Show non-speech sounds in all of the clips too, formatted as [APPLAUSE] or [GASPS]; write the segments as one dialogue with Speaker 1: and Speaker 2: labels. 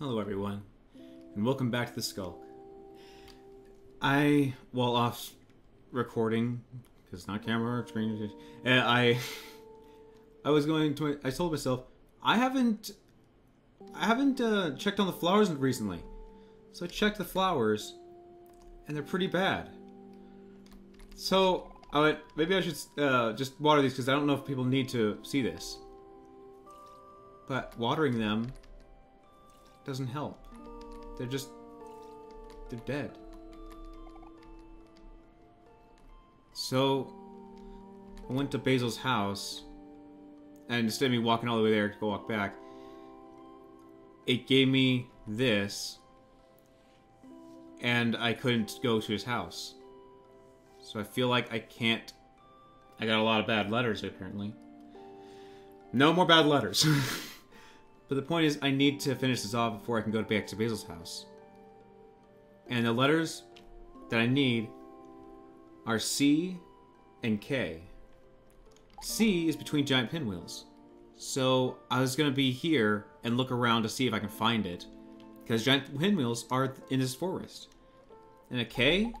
Speaker 1: Hello, everyone, and welcome back to the Skulk. I, while off recording, because not camera or screen, uh, I, [LAUGHS] I was going to. I told myself I haven't, I haven't uh, checked on the flowers recently, so I checked the flowers, and they're pretty bad. So I went, maybe I should uh, just water these because I don't know if people need to see this. But watering them doesn't help. They're just... They're dead. So, I went to Basil's house, and instead of me walking all the way there to go walk back, it gave me this, and I couldn't go to his house. So I feel like I can't... I got a lot of bad letters, apparently. No more bad letters. [LAUGHS] But the point is, I need to finish this off before I can go back to Basil's house. And the letters that I need are C and K. C is between giant pinwheels. So I was going to be here and look around to see if I can find it. Because giant pinwheels are in this forest. And a K?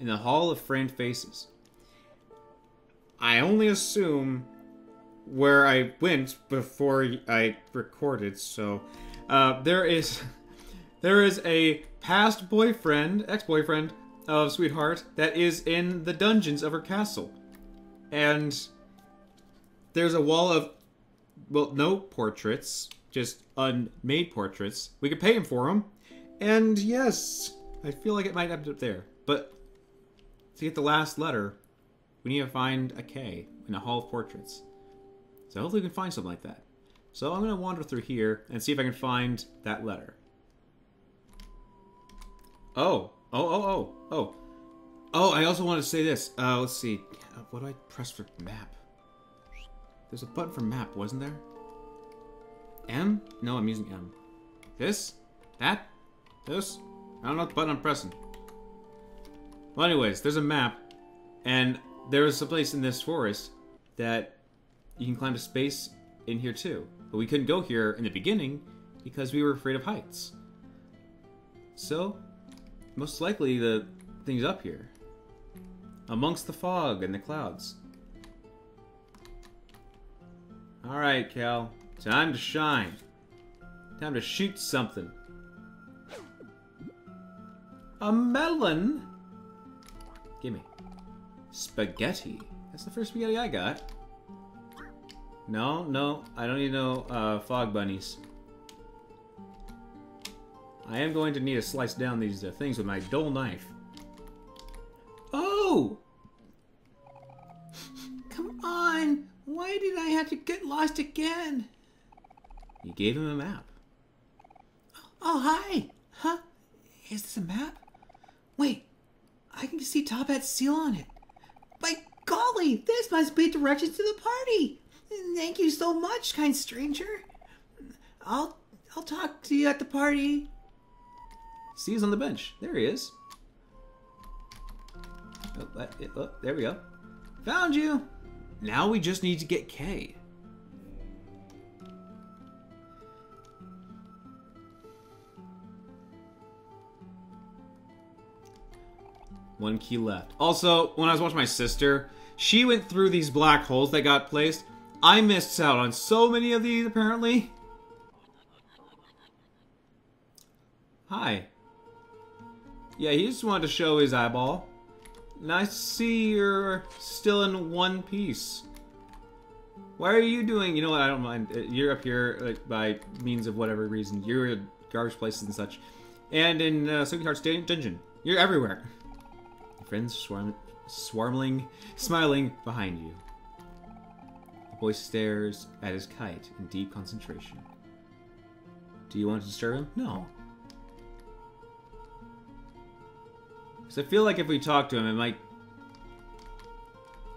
Speaker 1: In the Hall of Framed Faces. I only assume where I went before I recorded. So uh, there is [LAUGHS] there is a past boyfriend, ex-boyfriend of Sweetheart that is in the dungeons of her castle, and there's a wall of well, no portraits, just unmade portraits. We could pay him for them, and yes, I feel like it might end up there. But to get the last letter, we need to find a K in a hall of portraits. So hopefully we can find something like that. So I'm going to wander through here and see if I can find that letter. Oh, oh, oh, oh, oh. Oh, I also want to say this. Uh, let's see. What do I press for map? There's a button for map, wasn't there? M? No, I'm using M. This? That? This? I don't know what button I'm pressing. Well, anyways, there's a map, and there is a place in this forest that you can climb to space in here too. But we couldn't go here in the beginning because we were afraid of heights. So, most likely the thing's up here. Amongst the fog and the clouds. Alright, Kel. Time to shine. Time to shoot something. A melon? Gimme. Spaghetti. That's the first spaghetti I got. No, no, I don't need no uh, fog bunnies. I am going to need to slice down these uh, things with my dull knife. Oh! Come on! Why did I have to get lost again? You gave him a map. Oh, hi! Huh? Is this a map? Wait, I can see Top Hat's seal on it. By golly, this must be directions to the party! Thank you so much, kind stranger. I'll I'll talk to you at the party. See, he's on the bench. There he is. Oh, that, oh, there we go. Found you. Now we just need to get K. One key left. Also, when I was watching my sister, she went through these black holes that got placed. I missed out on so many of these, apparently. Hi. Yeah, he just wanted to show his eyeball. Nice to see you're still in one piece. Why are you doing? You know what? I don't mind. Uh, you're up here like, by means of whatever reason. You're at garbage places and such. And in uh, Sweetheart's Dungeon. You're everywhere. Your friends swarm, swarmling, smiling behind you. Boy stares at his kite in deep concentration. Do you want to disturb him? No. Because I feel like if we talk to him, it might...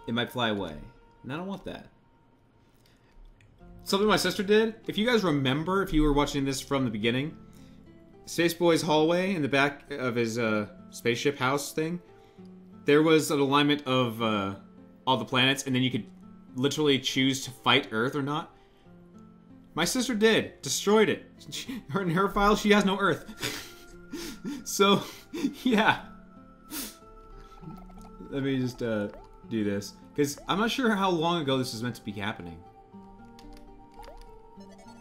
Speaker 1: It might fly away. And I don't want that. Something my sister did. If you guys remember, if you were watching this from the beginning, Space Boy's hallway in the back of his uh, spaceship house thing, there was an alignment of uh, all the planets, and then you could literally choose to fight Earth or not. My sister did. Destroyed it. [LAUGHS] She, in her file, she has no Earth. [LAUGHS] so, [LAUGHS] yeah. Let me just uh, do this. Because I'm not sure how long ago this is meant to be happening.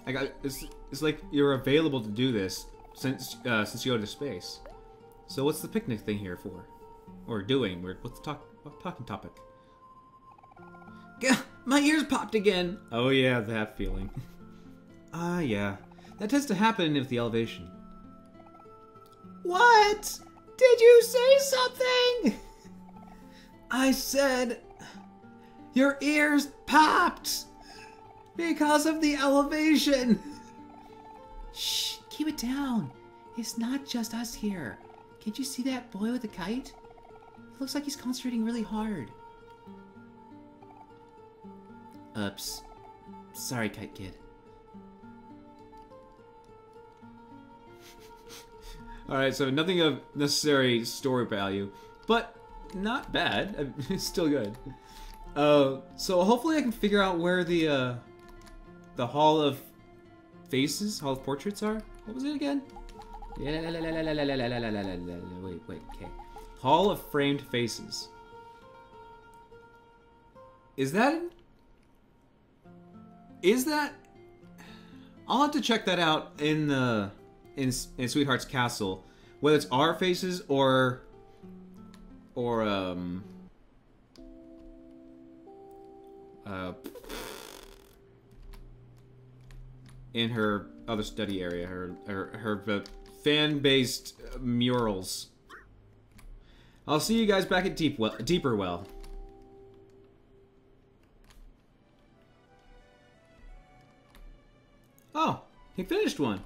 Speaker 1: I got it's, it's like you're available to do this since uh, since you go to space. So what's the picnic thing here for? Or doing? We're, what's the talk talking topic? Gah, my ears popped again. Oh yeah, that feeling. Ah, uh, yeah. That tends to happen with the elevation. What? Did you say something? I said your ears popped because of the elevation. Shh, keep it down. It's not just us here. Can't you see that boy with the kite? It looks like he's concentrating really hard. Oops. Sorry, Kite Kid. Alright, so nothing of necessary story value, but not bad. It's still good. Uh, so hopefully I can figure out where the, uh, the Hall of Faces, Hall of Portraits are. What was it again? Wait, wait, okay. Hall of Framed Faces. Is that... Is that... I'll have to check that out in the in, in Sweetheart's Castle, whether it's our faces or or um uh in her other study area, her her her fan-based murals. I'll see you guys back at Deep well, Deeper Well. Oh, he finished one.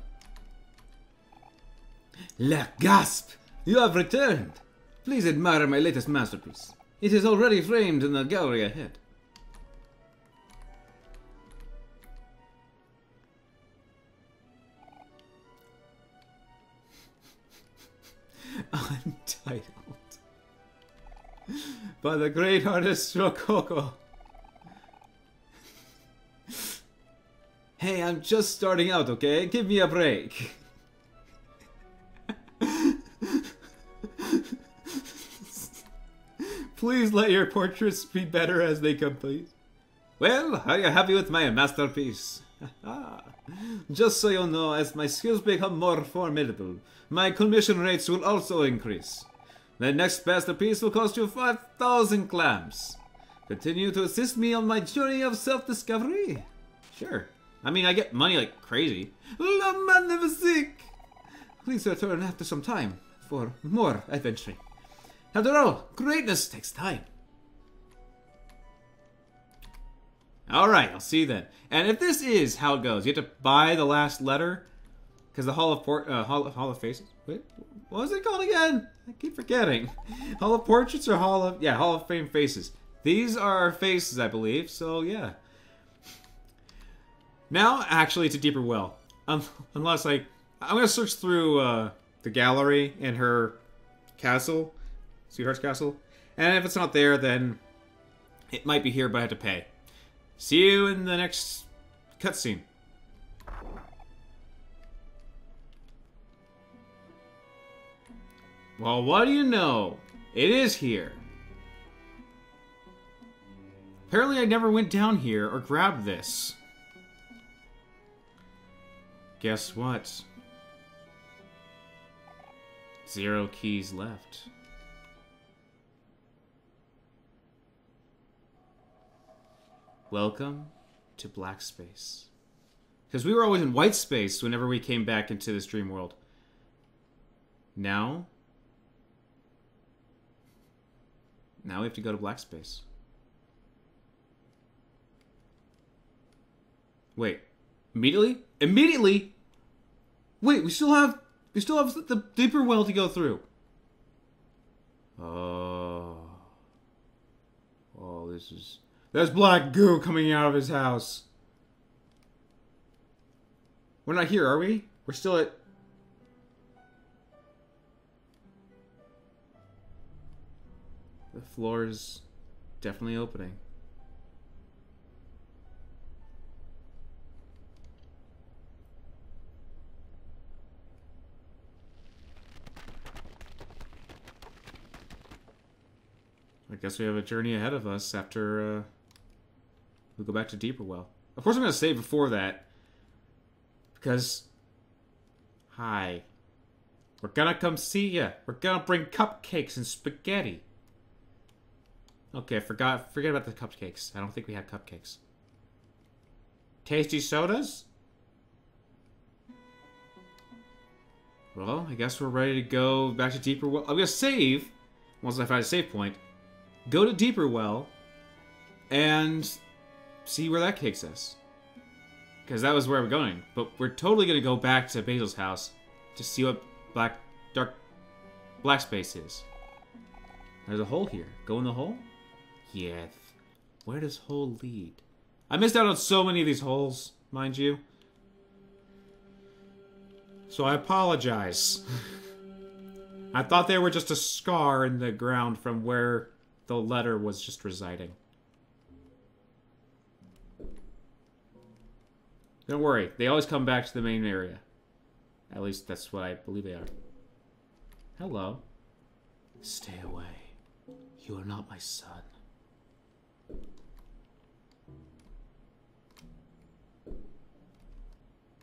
Speaker 1: La gasp! You have returned! Please admire my latest masterpiece. It is already framed in the gallery ahead. [LAUGHS] Untitled. By the great artist Rococo. Hey, I'm just starting out, okay? Give me a break. Please let your portraits be better as they complete. Well, are you happy with my masterpiece? [LAUGHS] Ah, just so you know, as my skills become more formidable, my commission rates will also increase. The next masterpiece will cost you 5,000 clams. Continue to assist me on my journey of self-discovery? Sure. I mean, I get money like crazy. La magnifique! Please return after some time for more adventuring. After all, greatness takes time. Alright, I'll see you then. And if this is how it goes, you have to buy the last letter. Because the Hall of Port uh, Hall, Hall of Faces. Wait, what was it called again? I keep forgetting. Hall of Portraits or Hall of yeah Hall of Fame Faces. These are faces, I believe. So yeah. Now, actually, it's a deeper well. Um, unless I, I'm gonna search through uh, the gallery in her castle Sweetheart's Castle. And if it's not there, then it might be here, but I have to pay. See you in the next cutscene. Well, what do you know? It is here. Apparently I never went down here or grabbed this. Guess what? Zero keys left. Welcome to black space. Because we were always in white space whenever we came back into this dream world. Now, now we have to go to black space. Wait, immediately? Immediately? Wait, we still have we still have the deeper well to go through. Oh. Oh, this is there's black goo coming out of his house. We're not here, are we? We're still at... The floor is definitely opening. Guess we have a journey ahead of us after uh, we go back to Deeper Well. Of course, I'm going to save before that. Because. Hi. We're gonna come see ya. We're gonna bring cupcakes and spaghetti. Okay, forgot. Forget about the cupcakes. I don't think we have cupcakes. Tasty sodas? Well, I guess we're ready to go back to Deeper Well. I'm gonna save once I find a save point. Go to Deeper Well and see where that takes us. Because that was where we're going. But we're totally gonna go back to Basil's house to see what black dark black space is. There's a hole here. Go in the hole? Yes. Where does hole lead? I missed out on so many of these holes, mind you. So I apologize. [LAUGHS] I thought they were just a scar in the ground from where the letter was just residing. Don't worry, they always come back to the main area. At least that's what I believe they are. Hello. Stay away. You are not my son.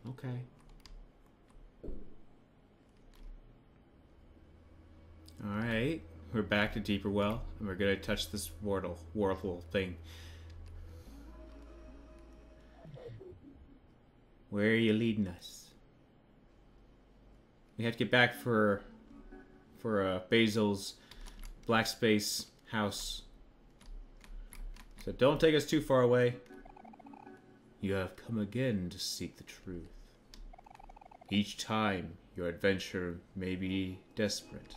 Speaker 1: Okay. Alright, we're back to Deeper Well, and we're gonna touch this Wardle, Whirlpool thing. Where are you leading us? We have to get back for for uh, Basil's Black Space house. So don't take us too far away. You have come again to seek the truth. Each time your adventure may be desperate,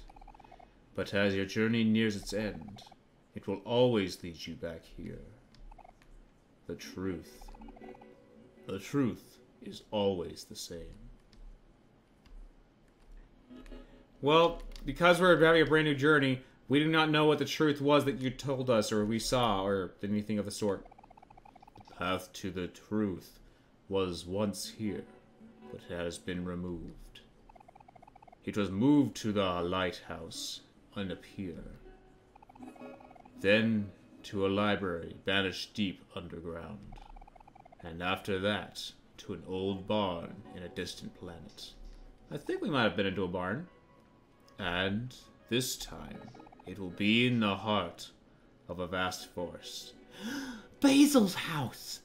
Speaker 1: but as your journey nears its end, it will always lead you back here. The truth. The truth is always the same. Well, because we're having a brand new journey, we do not know what the truth was that you told us or we saw or anything of the sort. The path to the truth was once here, but it has been removed. It was moved to the lighthouse on a pier. Then to a library banished deep underground. And after that, to an old barn in a distant planet. I think we might have been into a barn. And this time, it will be in the heart of a vast forest. [GASPS]
Speaker 2: Basil's house!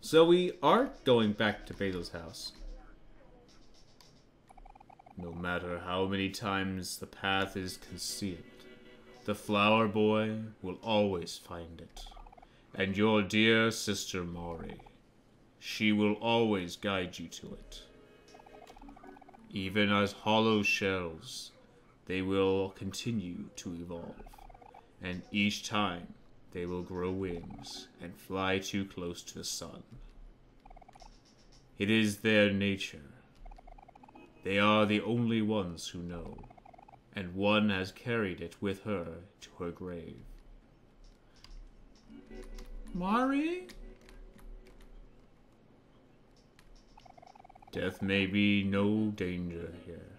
Speaker 1: So we are going back to Basil's house. No matter how many times the path is concealed, the flower boy will always find it. And your dear sister Mari, she will always guide you to it. Even as hollow shells, they will continue to evolve, and each time they will grow wings and fly too close to the sun. It is their nature. They are the only ones who know, and one has carried it with her to her grave.
Speaker 2: Mari?
Speaker 1: Death may be no danger here,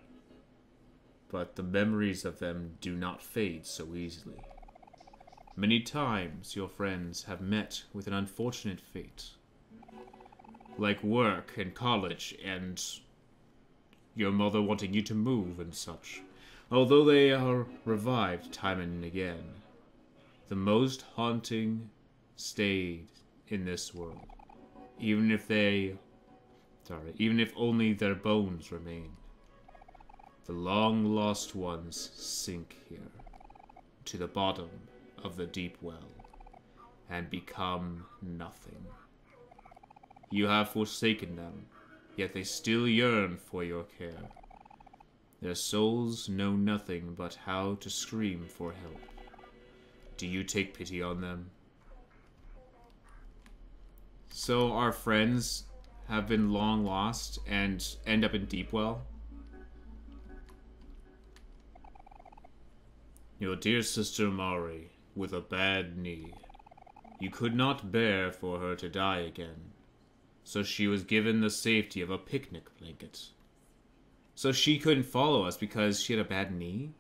Speaker 1: but the memories of them do not fade so easily. Many times your friends have met with an unfortunate fate, like work and college and your mother wanting you to move and such. Although they are revived time and again, the most haunting stayed in this world, even if they Sorry, even if only their bones remain. The long lost ones sink here, to the bottom of the deep well, and become nothing. You have forsaken them, yet they still yearn for your care. Their souls know nothing but how to scream for help. Do you take pity on them? So our friends have been long lost and end up in Deepwell. Your dear sister Mari, with a bad knee. You could not bear for her to die again, so she was given the safety of a picnic blanket. So she couldn't follow us because she had a bad knee?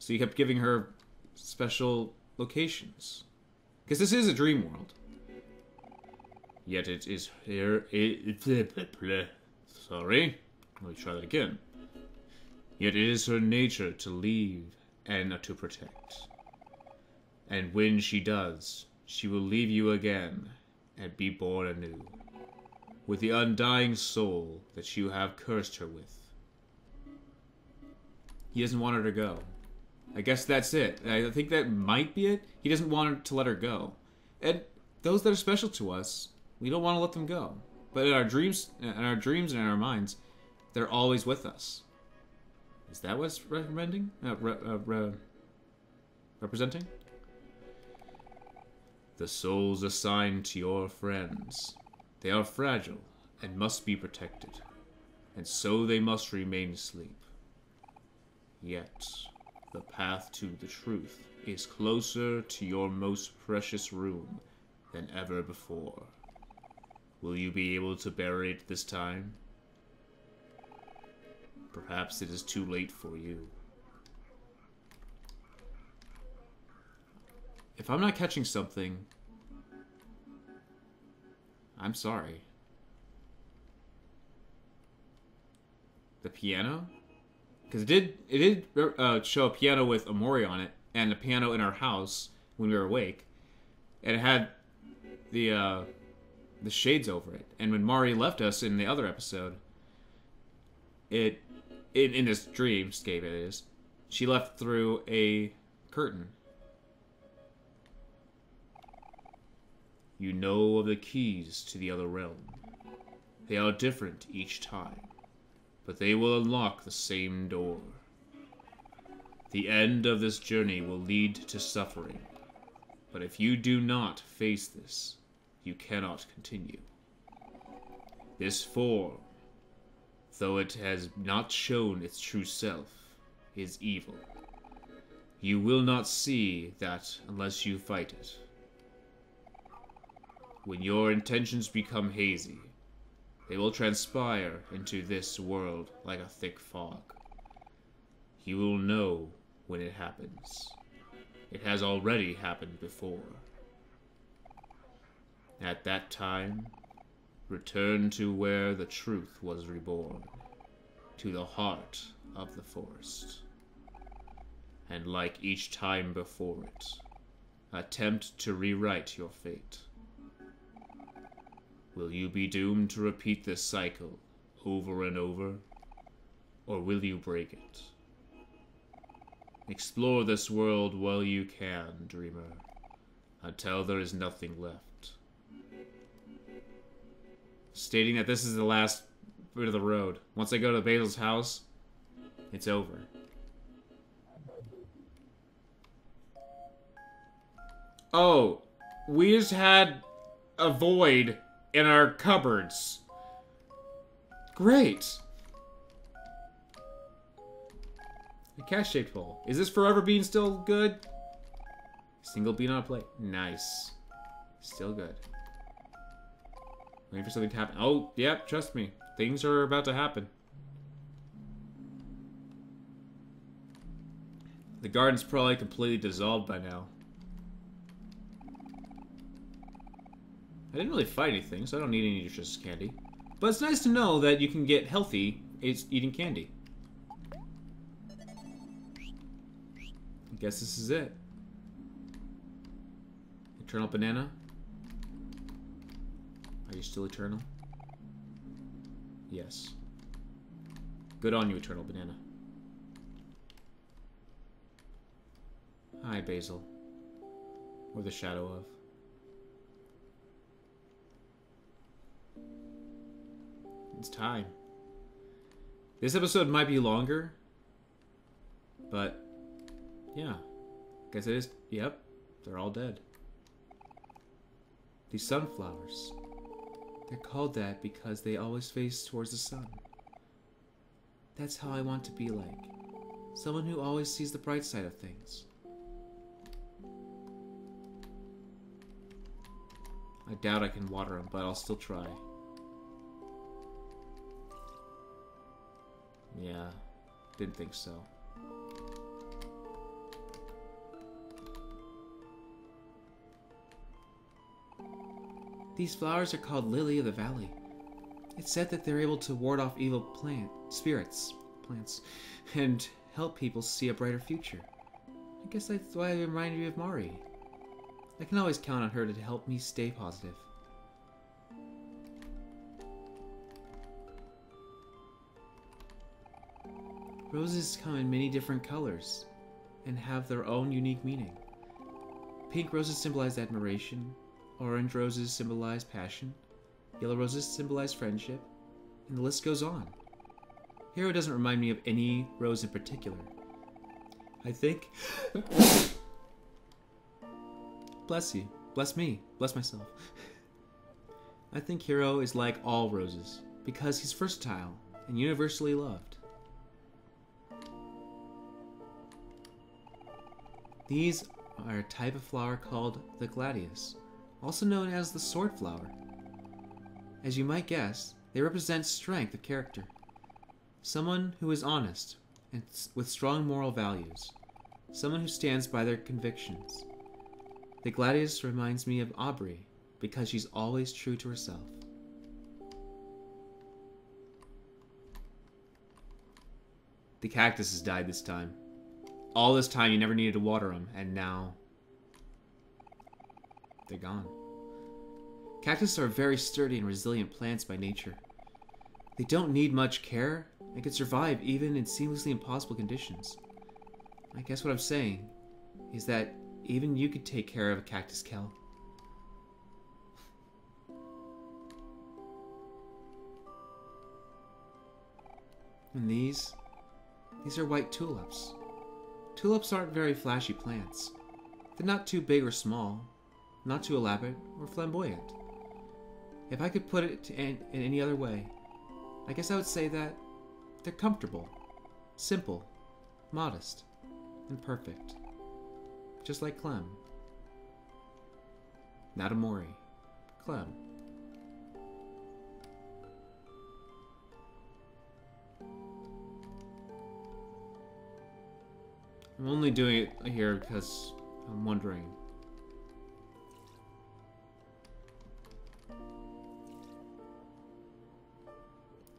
Speaker 1: So you kept giving her special locations. Because this is a dream world. Yet it is here. It, it, [LAUGHS] sorry. Let me try that again. Yet it is her nature to leave and to protect. And when she does, she will leave you again and be born anew, with the undying soul that you have cursed her with. He doesn't want her to go. I guess that's it. I think that might be it. He doesn't want to let her go. And those that are special to us, we don't want to let them go. But in our dreams, in our dreams and in our minds, they're always with us. Is that what's recommending? Uh, re- uh, re- representing? The souls assigned to your friends. They are fragile and must be protected, and so they must remain asleep. Yet, the path to the truth is closer to your most precious room than ever before. Will you be able to bury it this time? Perhaps it is too late for you. If I'm not catching something, I'm sorry. The piano? Because it did it did uh, show a piano with Omori on it, and a piano in our house when we were awake, and it had the uh, the shades over it. And when Mari left us in the other episode, it in in this dreamscape it is, she left through a curtain. You know of the keys to the other realm. They are different each time, but they will unlock the same door. The end of this journey will lead to suffering, but if you do not face this, you cannot continue. This form, though it has not shown its true self, is evil. You will not see that unless you fight it. When your intentions become hazy, they will transpire into this world like a thick fog. You will know when it happens. It has already happened before. At that time, return to where the truth was reborn, to the heart of the forest. And like each time before it, attempt to rewrite your fate. Will you be doomed to repeat this cycle over and over, or will you break it? Explore this world while you can, dreamer, until there is nothing left. Stating that this is the last bit of the road. Once I go to Basil's house, it's over. Oh, we just had a void in our cupboards. Great. A cash shaped bowl. Is this forever bean still good? Single bean on a plate. Nice. Still good. Waiting for something to happen. Oh, yep, trust me. Things are about to happen. The garden's probably completely dissolved by now. I didn't really fight anything, so I don't need any nutritious candy. But it's nice to know that you can get healthy eating candy. I guess this is it. Eternal banana? Are you still eternal? Yes. Good on you, Eternal Banana. Hi, Basil. Or the shadow of. It's time. This episode might be longer, but yeah. Guess it is. Yep, they're all dead. These sunflowers. They're called that because they always face towards the sun. That's how I want to be like. Someone who always sees the bright side of things. I doubt I can water them, but I'll still try. Yeah, didn't think so. These flowers are called Lily of the Valley. It's said that they're able to ward off evil plant spirits, plants, and help people see a brighter future. I guess that's why I reminded you of Mari. I can always count on her to help me stay positive. Roses come in many different colors and have their own unique meaning. Pink roses symbolize admiration, orange roses symbolize passion, yellow roses symbolize friendship, and the list goes on. Hero doesn't remind me of any rose in particular. I think. [GASPS] bless you. Bless me. Bless myself. I think Hero is like all roses because he's versatile and universally loved. These are a type of flower called the gladius, also known as the sword flower. As you might guess, they represent strength of character. Someone who is honest and with strong moral values. Someone who stands by their convictions. The gladius reminds me of Aubrey because she's always true to herself. The cactus has died this time. All this time you never needed to water them, and now they're gone. Cactus are very sturdy and resilient plants by nature. They don't need much care and can survive even in seemingly impossible conditions. I guess what I'm saying is that even you could take care of a cactus, Kel. And these, these are white tulips. Tulips aren't very flashy plants. They're not too big or small, not too elaborate or flamboyant. If I could put it in, any other way, I guess I would say that they're comfortable, simple, modest, and perfect. Just like Clem. Not Omori. Clem. I'm only doing it here because I'm wondering.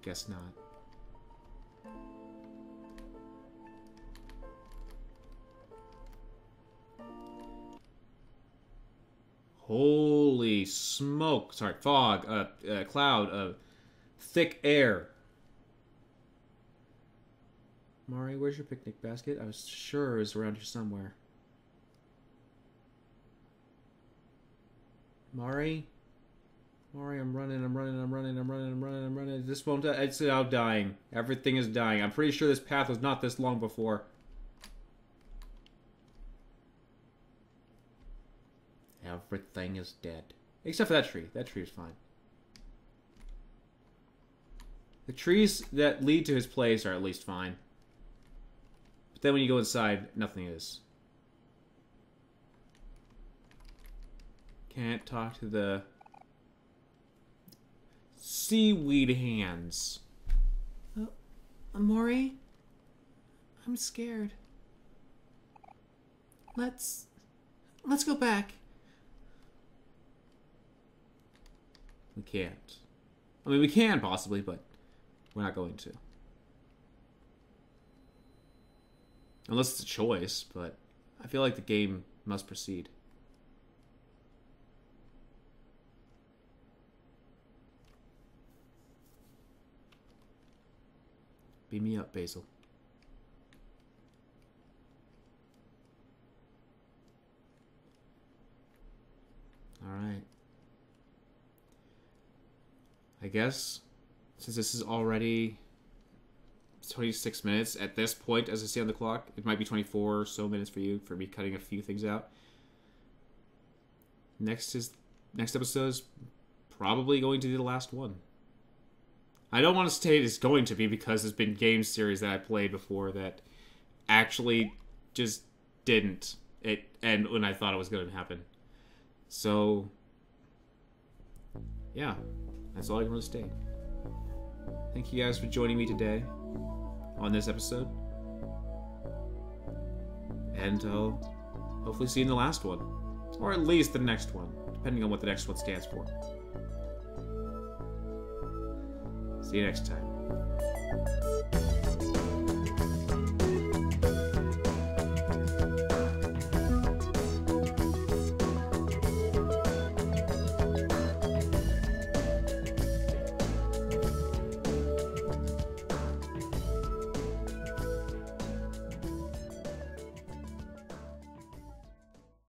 Speaker 1: Guess not. Holy smoke! Sorry, fog, uh, uh cloud, uh, thick air. Mari, where's your picnic basket? I was sure it was around here somewhere. Mari? Mari, I'm running, I'm running, I'm running, I'm running, I'm running, I'm running. This won't die. It's now dying. Everything is dying. I'm pretty sure this path was not this long before. Everything is dead. Except for that tree. That tree is fine. The trees that lead to his place are at least fine. But then when you go inside, nothing is. Can't talk to the seaweed hands.
Speaker 2: Uh, Omori? I'm scared. Let's. Let's go back.
Speaker 1: We can't. I mean, we can possibly, but we're not going to. Unless it's a choice, but I feel like the game must proceed. Beam me up, Basil. Alright. I guess since this is already 26 minutes at this point as I see on the clock, it might be 24 or so minutes for you for me cutting a few things out. Next is next episode is probably going to be the last one. I don't want to say it's going to be because there's been game series that I played before that actually just didn't it and when I thought it was going to happen. So yeah, that's all I can really say. Thank you guys for joining me today on this episode. And I'll hopefully see you in the last one. Or at least the next one, depending on what the next one stands for. See you next time.